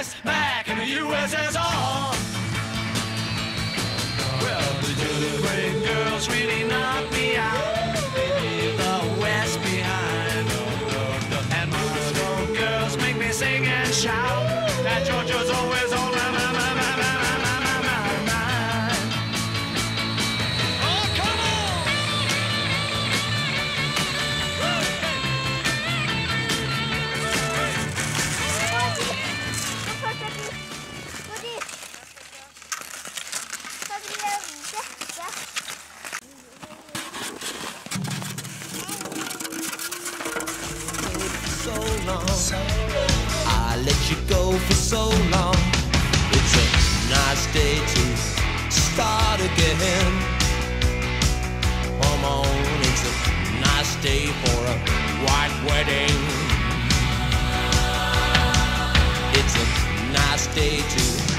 West, back in the USSR. Well, the Ukraine girls really knocked me out. Leave the West behind. And Moscow girls make me sing and shout. That Georgia's always on long. I let you go for so long. It's a nice day to start again. Come on, it's a nice day for a white wedding. It's a nice day to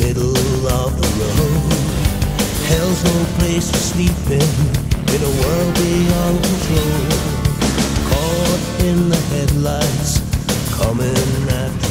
middle of the road. Hell's no place to sleep in, in a world beyond control. Caught in the headlights, coming after